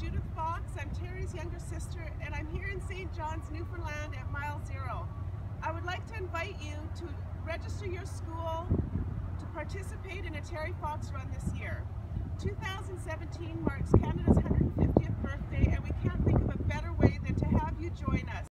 Judith Fox. I'm Terry's younger sister and I'm here in St. John's, Newfoundland at Mile Zero. I would like to invite you to register your school to participate in a Terry Fox run this year. 2017 marks Canada's